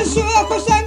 Hoje eu